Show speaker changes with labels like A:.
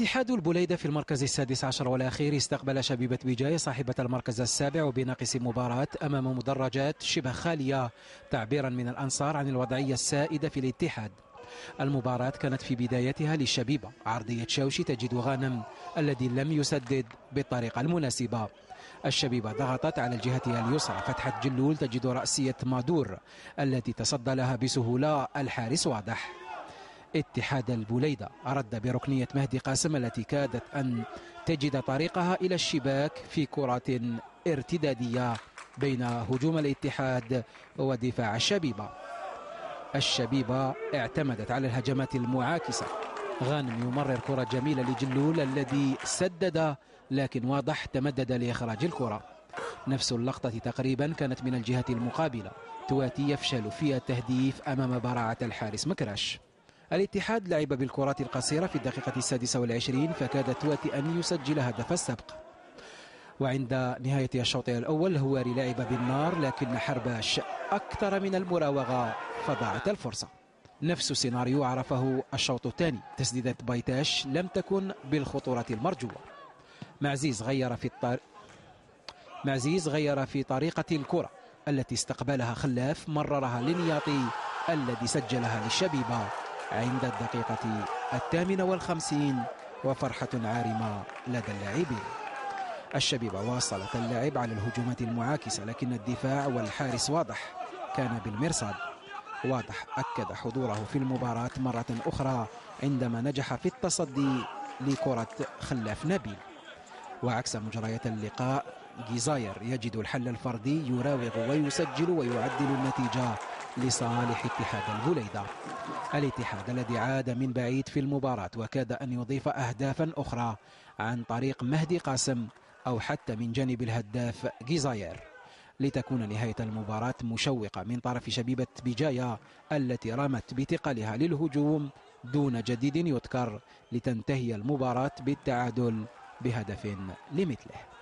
A: اتحاد البليدة في المركز السادس عشر والأخير استقبل شبيبة بجاية صاحبة المركز السابع وبناقص مباراة أمام مدرجات شبه خالية تعبيرا من الأنصار عن الوضعية السائدة في الاتحاد. المباراة كانت في بدايتها للشبيبة عرضية شوشي تجد غانم الذي لم يسدد بالطريقة المناسبة. الشبيبة ضغطت على الجهة اليسرى فتحت جلول تجد رأسية مادور التي تصدى لها بسهولة الحارس واضح. اتحاد البوليدة. رد بركنية مهدي قاسم التي كادت أن تجد طريقها إلى الشباك في كرة ارتدادية بين هجوم الاتحاد ودفاع الشبيبة. الشبيبة اعتمدت على الهجمات المعاكسة. غانم يمرر كرة جميلة لجلول الذي سدد لكن واضح تمدد لإخراج الكرة. نفس اللقطة تقريبا كانت من الجهة المقابلة. تواتي يفشل في التهديف أمام براعة الحارس مكرش الاتحاد لعب بالكرات القصيرة في الدقيقة السادسة والعشرين فكاد تواتي أن يسجل هدف السبق. وعند نهاية الشوط الأول هواري لعب بالنار لكن حرباش أكثر من المراوغة فضاعت الفرصة. نفس السيناريو عرفه الشوط الثاني. تسديدة بايتاش لم تكن بالخطورة المرجوة. معزيز غير في الطر... معزيز غير في طريقة الكرة التي استقبلها خلاف مررها لنياطي الذي سجلها للشبيبة. عند الدقيقة الثامنة والخمسين وفرحة عارمة لدى اللاعبين. الشبيبة واصلت اللعب على الهجومات المعاكسة لكن الدفاع والحارس واضح كان بالمرصاد. واضح أكد حضوره في المباراة مرة أخرى عندما نجح في التصدي لكرة خلاف نبيل وعكس مجريات اللقاء جيزاير يجد الحل الفردي يراوغ ويسجل ويعدل النتيجة لصالح اتحاد البليدة الاتحاد الذي عاد من بعيد في المباراة وكاد أن يضيف أهدافا أخرى عن طريق مهدي قاسم أو حتى من جانب الهداف جيزاير لتكون نهاية المباراة مشوقة من طرف شبيبة بجاية التي رمت بثقلها للهجوم دون جديد يذكر لتنتهي المباراة بالتعادل بهدف لمثله.